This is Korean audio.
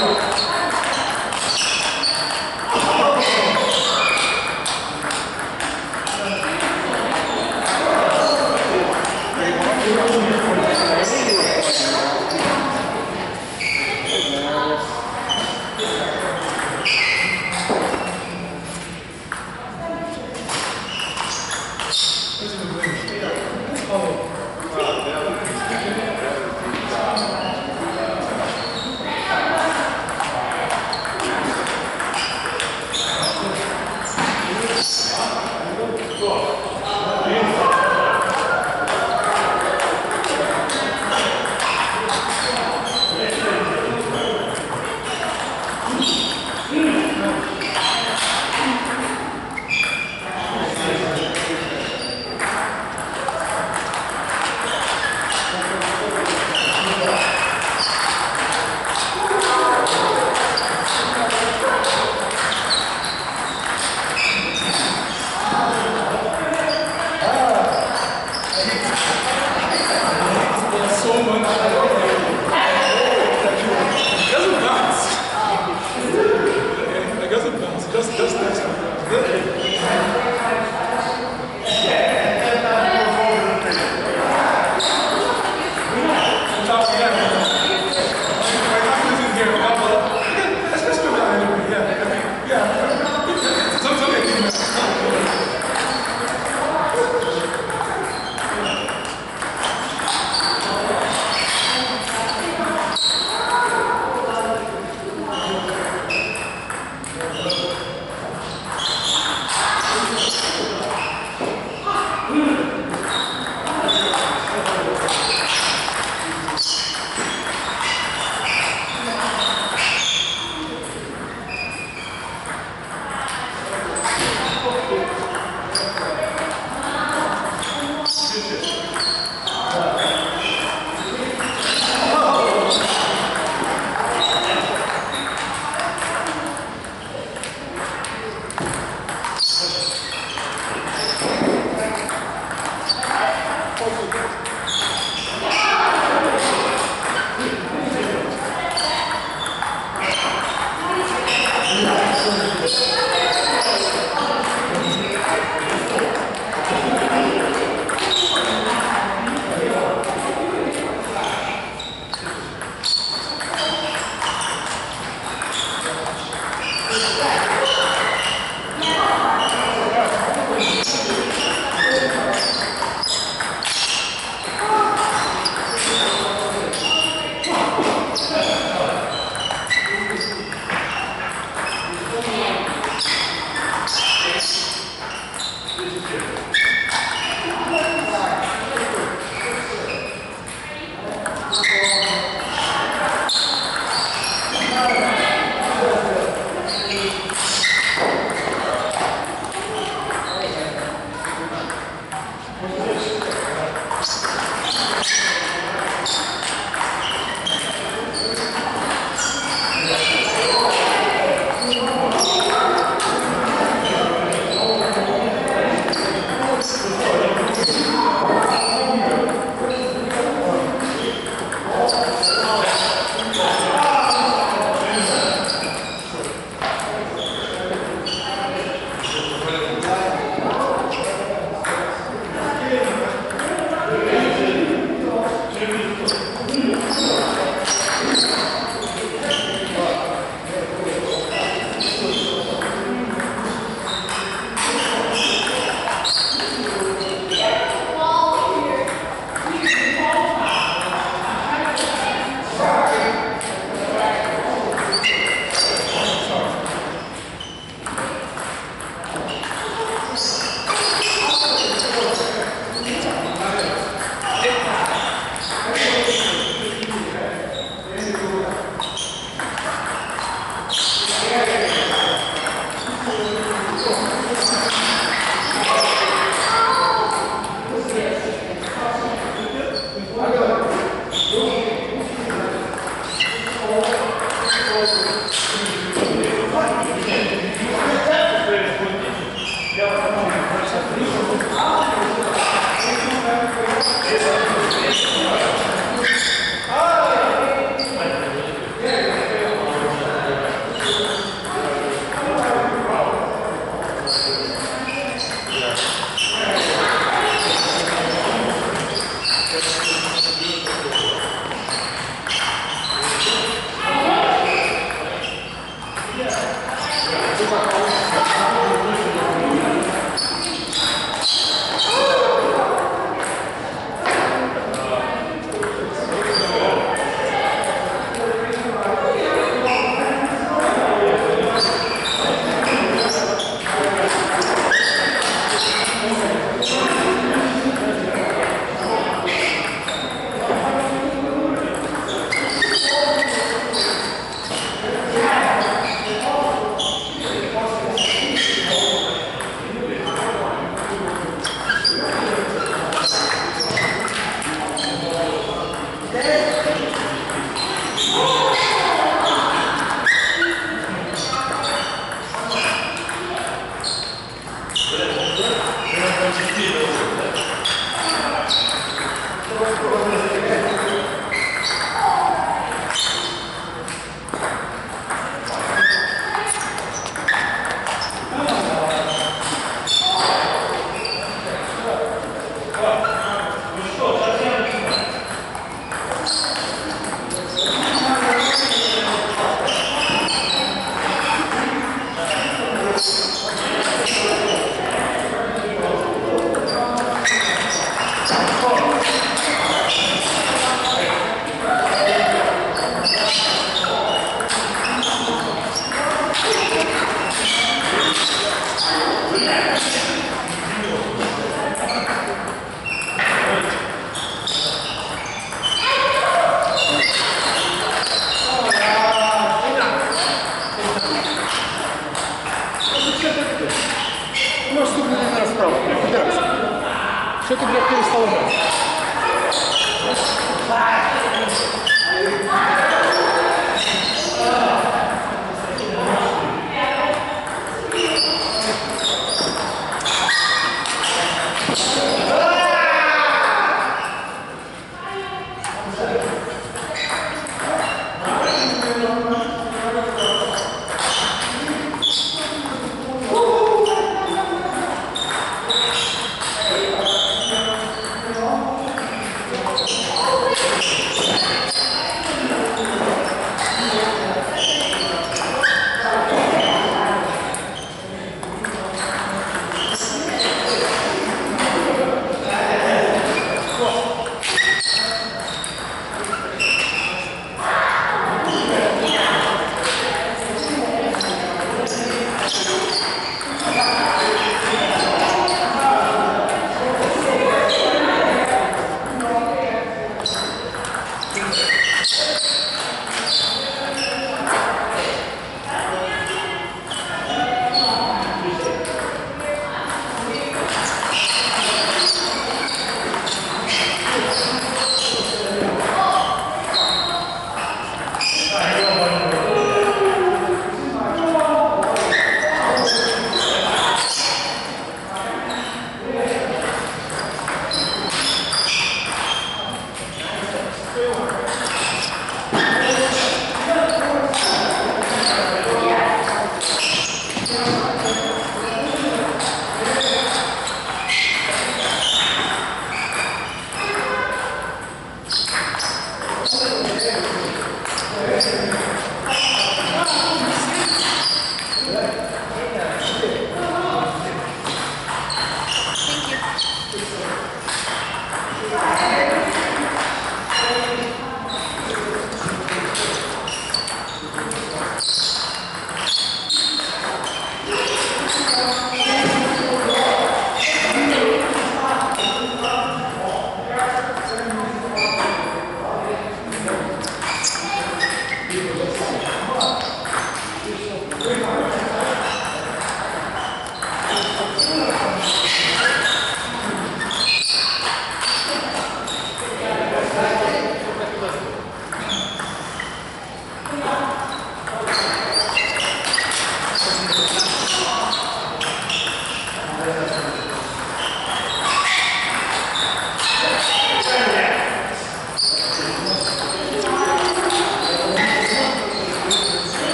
감사합니다.